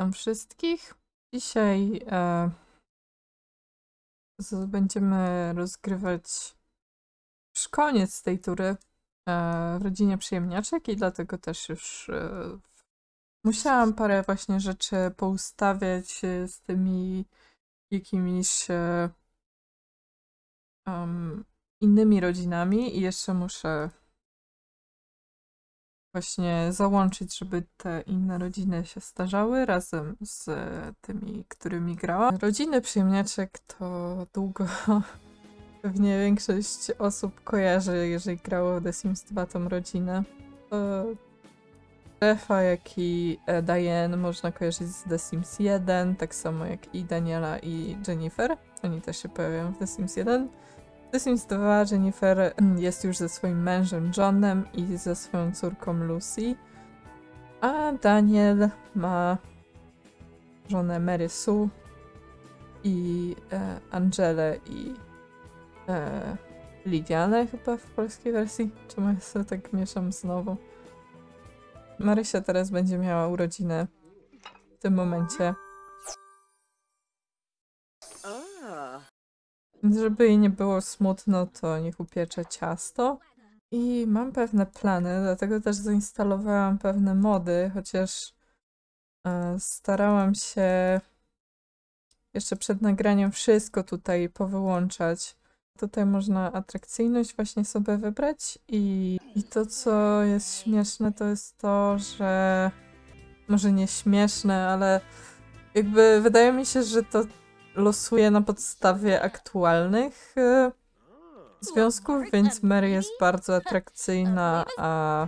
Witam wszystkich. Dzisiaj e, będziemy rozgrywać już koniec tej tury e, w rodzinie przyjemniaczek i dlatego też już e, musiałam parę właśnie rzeczy poustawiać e, z tymi jakimiś e, em, innymi rodzinami i jeszcze muszę właśnie załączyć, żeby te inne rodziny się starzały razem z tymi, którymi grałam. Rodziny przyjemniaczek to długo pewnie większość osób kojarzy, jeżeli grało w The Sims 2 tą rodzinę. Stefa, jak i e, Diane można kojarzyć z The Sims 1, tak samo jak i Daniela i Jennifer. Oni też się pojawiają w The Sims 1. Sims 2 Jennifer jest już ze swoim mężem Johnem i ze swoją córką Lucy, a Daniel ma żonę Mary Sue i e, Angelę i e, Lidianę chyba w polskiej wersji. Czemu ja sobie tak mieszam znowu? Marysia teraz będzie miała urodzinę w tym momencie. Żeby jej nie było smutno, to niech upiecze ciasto. I mam pewne plany, dlatego też zainstalowałam pewne mody, chociaż e, starałam się jeszcze przed nagraniem wszystko tutaj powyłączać. Tutaj można atrakcyjność właśnie sobie wybrać i, i to, co jest śmieszne, to jest to, że może nie śmieszne, ale jakby wydaje mi się, że to losuje na podstawie aktualnych e, związków, więc Mary jest bardzo atrakcyjna, a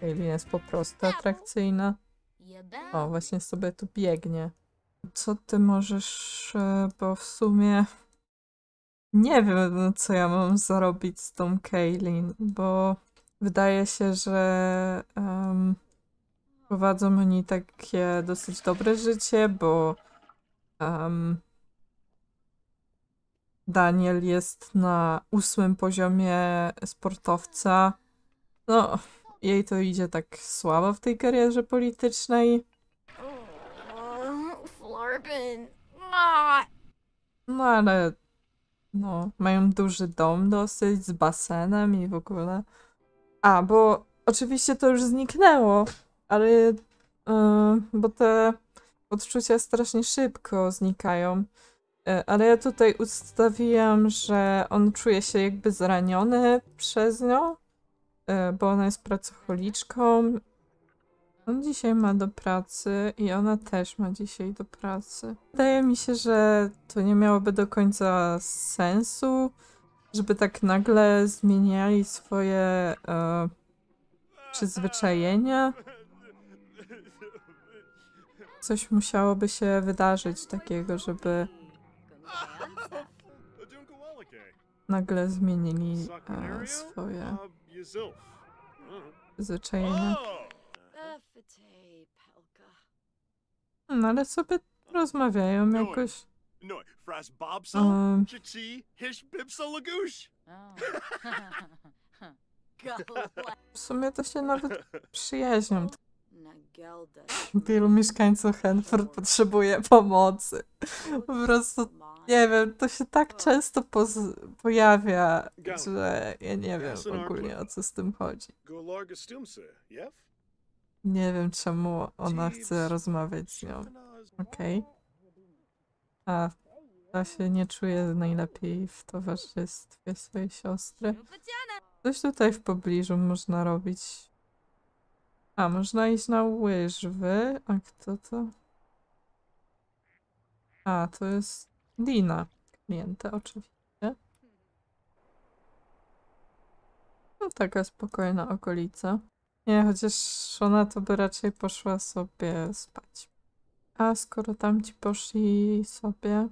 Hayley jest po prostu atrakcyjna. O, właśnie sobie tu biegnie. Co ty możesz, e, bo w sumie nie wiem, co ja mam zrobić z tą Kaylin, bo wydaje się, że em, prowadzą oni takie dosyć dobre życie, bo em, Daniel jest na ósmym poziomie sportowca. No, jej to idzie tak słabo w tej karierze politycznej. Oh. No ale no, mają duży dom dosyć z basenem i w ogóle. A, bo oczywiście to już zniknęło, ale yy, bo te odczucia strasznie szybko znikają. Yy, ale ja tutaj ustawiłam, że on czuje się jakby zraniony przez nią, yy, bo ona jest pracocholiczką. On dzisiaj ma do pracy i ona też ma dzisiaj do pracy. Wydaje mi się, że to nie miałoby do końca sensu, żeby tak nagle zmieniali swoje e, przyzwyczajenia. Coś musiałoby się wydarzyć takiego, żeby nagle zmienili e, swoje Pelka. No ale sobie rozmawiają jakoś. No, Um. Oh. W sumie to się nawet przyjaźnią. Wielu mieszkańców Hanford potrzebuje pomocy. Po prostu, nie wiem, to się tak często pojawia, że ja nie wiem ogólnie o co z tym chodzi. Nie wiem czemu ona chce rozmawiać z nią. Okej. A ta się nie czuje najlepiej w towarzystwie swojej siostry. Coś tutaj w pobliżu można robić. A, można iść na łyżwy. A kto to? A, to jest Dina. Klienta, oczywiście. No, taka spokojna okolica. Nie, chociaż ona to by raczej poszła sobie spać. A skoro tamci poszli sobie,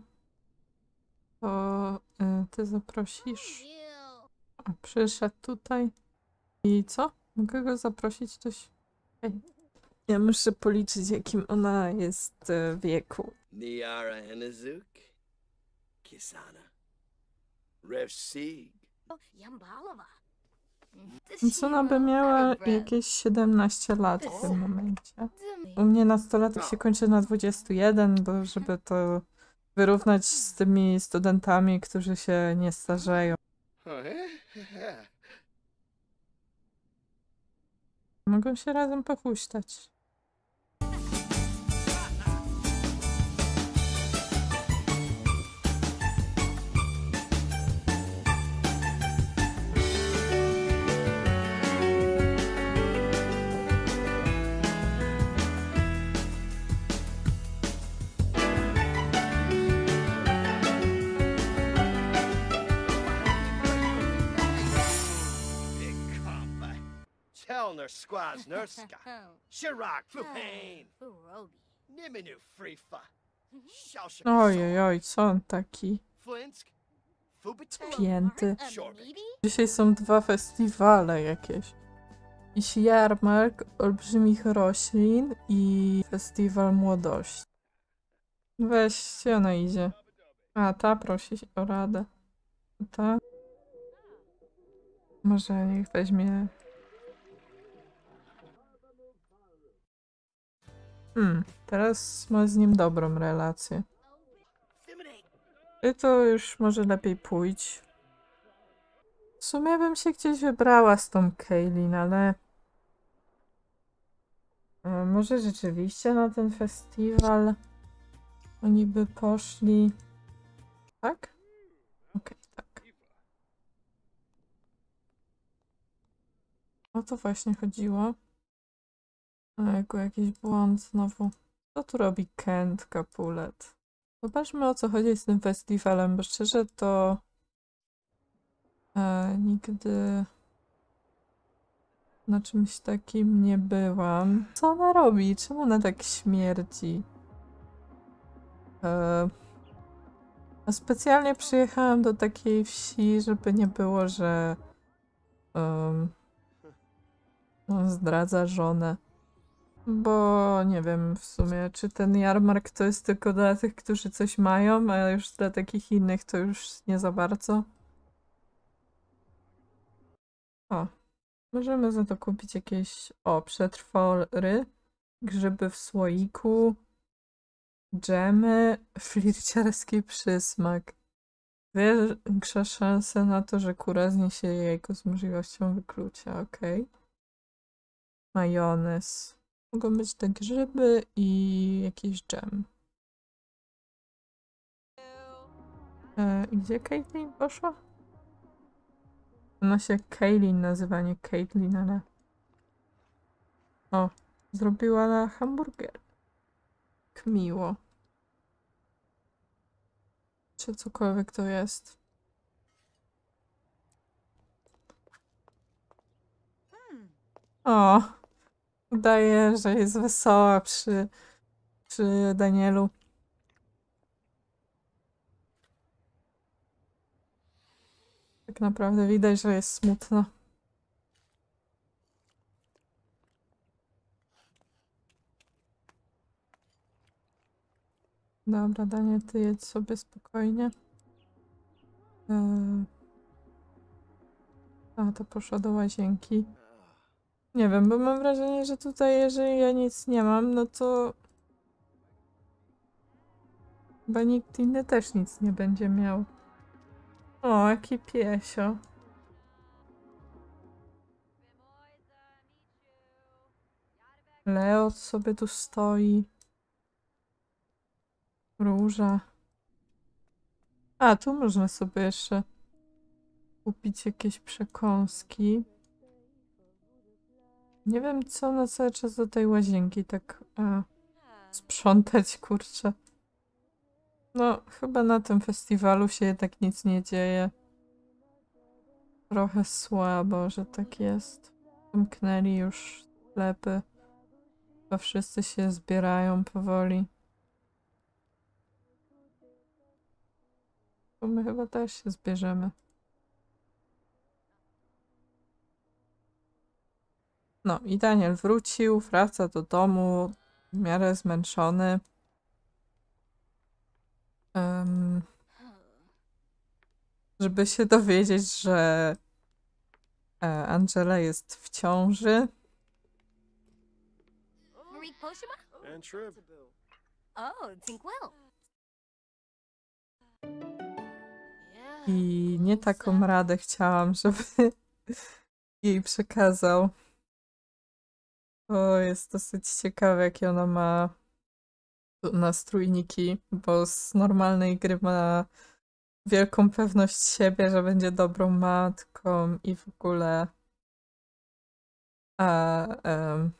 to y, ty zaprosisz. A przyszedł tutaj. I co? Mogę go zaprosić coś? Ja muszę policzyć, jakim ona jest e, wieku. Niara Enazuk, Kisana, Rev Sieg, Yambalava. Więc ona by miała jakieś 17 lat w tym momencie. U mnie nastolatek się kończy na 21, bo żeby to wyrównać z tymi studentami, którzy się nie starzeją. Mogą się razem pochuśtać. Chelner Squaz Nurska. Shirak. Furobi. Niminu Frifa. Ojej, oj, co on taki pięty. Dzisiaj są dwa festiwale jakieś. Jakiś jarmark olbrzymich roślin i festiwal młodości. Weź, gdzie ona idzie? A, ta prosi o radę. A Ta? Może niech weźmie... Hmm, teraz ma z nim dobrą relację. Ty to już może lepiej pójdź. W sumie bym się gdzieś wybrała z tą Kaylin, ale... E, Może rzeczywiście na ten festiwal oni by poszli... Tak? Okej, tak. O to właśnie chodziło. Ojku, jakiś błąd znowu. Co tu robi Kent Capulet? Zobaczmy o co chodzi z tym festiwalem, bo szczerze to e, nigdy na czymś takim nie byłam. Co ona robi? Czemu ona tak śmierdzi? E, a specjalnie przyjechałam do takiej wsi, żeby nie było, że on zdradza żonę. Bo nie wiem w sumie, czy ten jarmark to jest tylko dla tych, którzy coś mają, a już dla takich innych to już nie za bardzo. O, możemy za to kupić jakieś, o, przetrwory, grzyby w słoiku, dżemy, flirciarski przysmak. Większa szansa na to, że kura zniesie jajko z możliwością wyklucia, okej. Majonez. Mogą być te grzyby i jakiś dżem. E, gdzie Caitlin poszła? Ona się Kaylin nazywa, nie Caitlin, ale... O, zrobiła na hamburger. Jak miło. Czy cokolwiek to jest. O, udaje, że jest wesoła przy, przy Danielu. Tak naprawdę widać, że jest smutna. Dobra, Daniel, ty jedź sobie spokojnie. Eee... A, to poszła do łazienki. Nie wiem, bo mam wrażenie, że tutaj, jeżeli ja nic nie mam, no to. Chyba nikt inny też nic nie będzie miał. O, jaki piesio. Leo sobie tu stoi. Róża. A, tu można sobie jeszcze kupić jakieś przekąski. Nie wiem, co na cały czas do tej łazienki tak a, sprzątać, kurczę. No, chyba na tym festiwalu się jednak nic nie dzieje. Trochę słabo, że tak jest. Zamknęli już sklepy. Chyba wszyscy się zbierają powoli. Bo my chyba też się zbierzemy. No i Daniel wrócił, wraca do domu, w miarę zmęczony. Em, żeby się dowiedzieć, że e, Angela jest w ciąży. Oh. I nie taką radę chciałam, żeby jej przekazał. To jest dosyć ciekawe, jakie ona ma nastrójniki, bo z normalnej gry ma wielką pewność siebie, że będzie dobrą matką i w ogóle. A em,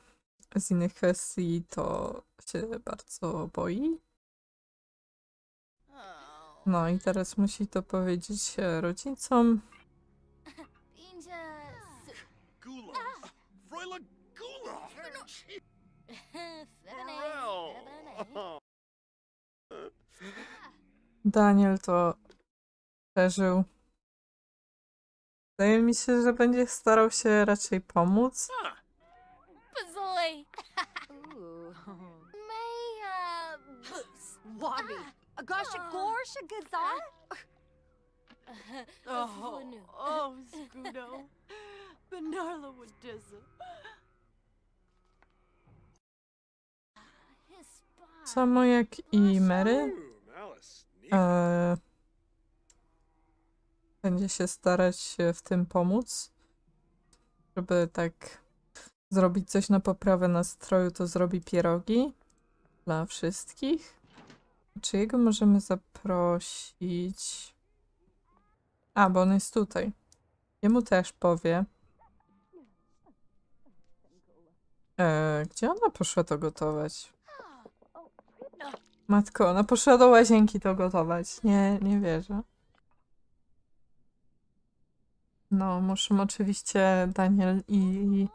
z innych kwestii to się bardzo boi. No i teraz musi to powiedzieć e, rodzicom. Pharrell. Daniel to przeżył. Wydaje mi się, że będzie starał się raczej pomóc. Bazoy. Ooh. May, uh. Wabi. Agasha Gorsha Gazar. Oh, oh, Scudo. Benarla. His Samo jak i Mary. E, będzie się starać w tym pomóc. Żeby tak zrobić coś na poprawę nastroju, to zrobi pierogi dla wszystkich. Czy jego możemy zaprosić? A, bo on jest tutaj. Jemu też powie. E, gdzie ona poszła to gotować? Matko, ona poszła do łazienki to gotować. Nie, nie wierzę. No, muszę oczywiście Daniel i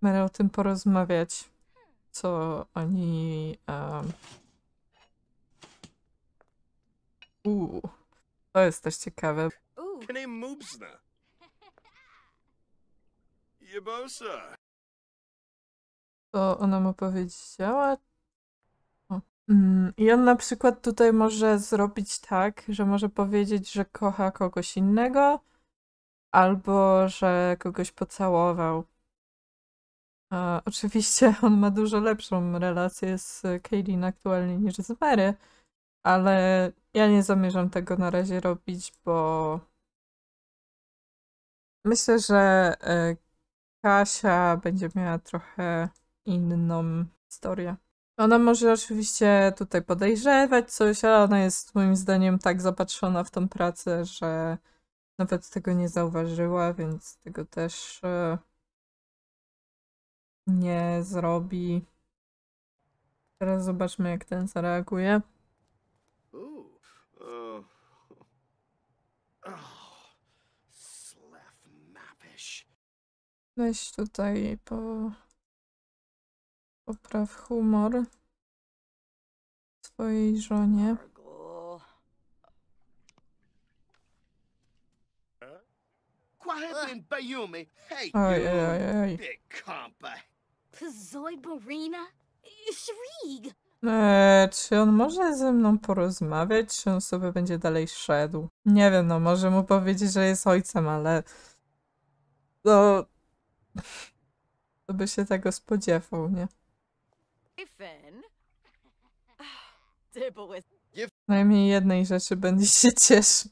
Mary o tym porozmawiać. Co oni. Um... Uuu, to jest też ciekawe. To ona mu powiedziała. Mm, I on na przykład tutaj może zrobić tak, że może powiedzieć, że kocha kogoś innego, albo że kogoś pocałował. Oczywiście on ma dużo lepszą relację z Kaylin aktualnie niż z Mary, ale ja nie zamierzam tego na razie robić, bo myślę, że e, Kasia będzie miała trochę inną historię. Ona może oczywiście tutaj podejrzewać coś, ale ona jest moim zdaniem tak zapatrzona w tą pracę, że nawet tego nie zauważyła, więc tego też e, nie zrobi. Teraz zobaczmy, jak ten zareaguje. Uh, Oh. Weź tutaj po... popraw humor swojej żonie. Oj, oj, oj, oj. big compa. Bazoy Barina? Shrieg. Eee, czy on może ze mną porozmawiać, czy on sobie będzie dalej szedł? Nie wiem, no może mu powiedzieć, że jest ojcem, ale no to by się tego spodziewał, nie? Najmniej jednej rzeczy będzie się cieszył,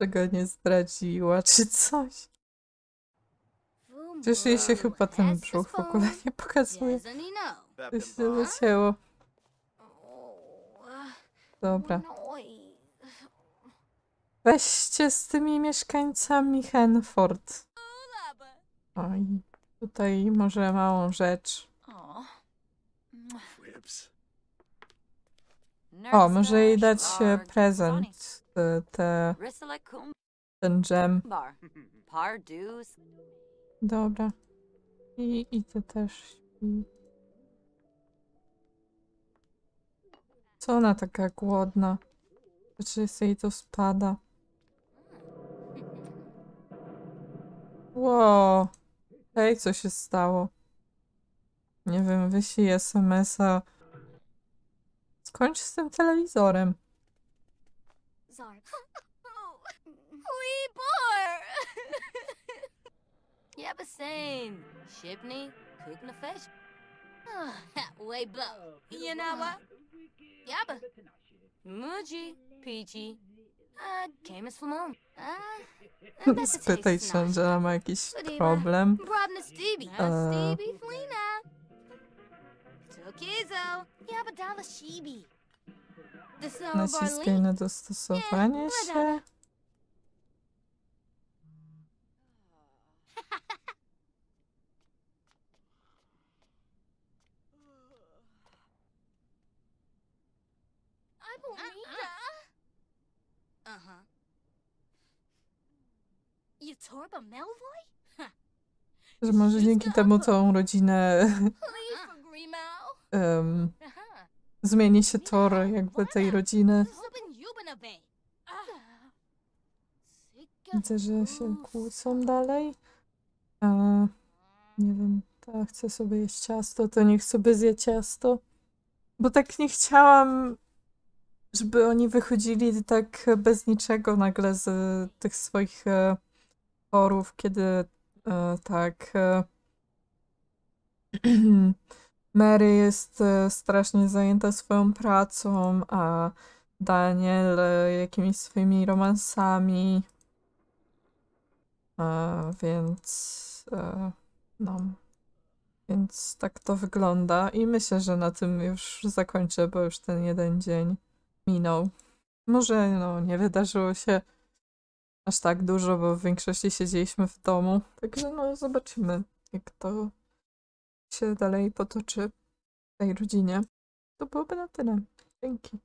że go nie zdradziła, czy coś. Przecież jej się chyba ten brzuch w ogóle nie pokazuje. To się wycięło. Oh, Dobra. noise. Weźcie z tymi mieszkańcami Henford. Oj, tutaj może małą rzecz. O, może jej dać e, prezent. e, Te, ten dżem. Dobra. I, i ty też śpi. Co ona taka głodna? Czy jej to spada? Ło! Hej, co się stało? Nie wiem, wyślij SMS-a. Skończ z tym telewizorem. Shipney, cooking the fish. Oh, way bo. You know what? Yabba. Muji, peachy. Uh, Camus Flamon. Uh, Spytaj się. Angela ma jakiś problem. Uh. Uh, Stevie Flina. Tokizo. Yabba Dala Shibi. Naciskaj na dostosowanie się. Uh-huh. Że może dzięki temu tą rodzinę Uh-huh. zmieni się tor jakby tej rodziny. Widzę, że się kłócą dalej. A, nie wiem, ta chce sobie jeść ciasto, to niech sobie zje ciasto. Bo tak nie chciałam, żeby oni wychodzili tak bez niczego nagle z tych swoich e, torów, kiedy e, tak e, Mary jest e, strasznie zajęta swoją pracą, a Daniel e, jakimiś swoimi romansami. E, więc no. Więc tak to wygląda i myślę, że na tym już zakończę, bo już ten jeden dzień minął. Może no, nie wydarzyło się aż tak dużo, bo w większości siedzieliśmy w domu. Także no zobaczymy, jak to się dalej potoczy w tej rodzinie. To byłoby na tyle. Dzięki.